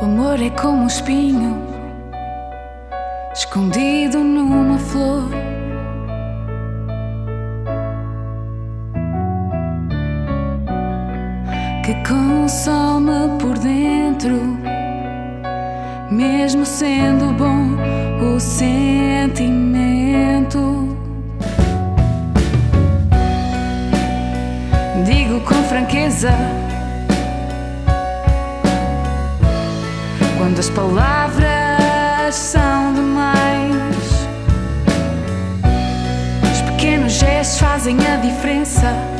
O amor é como um espinho escondido numa flor. Que consome por dentro, mesmo sendo bom o sentimento. Digo com franqueza. As palavras são demais. Os pequenos gestos fazem a diferença.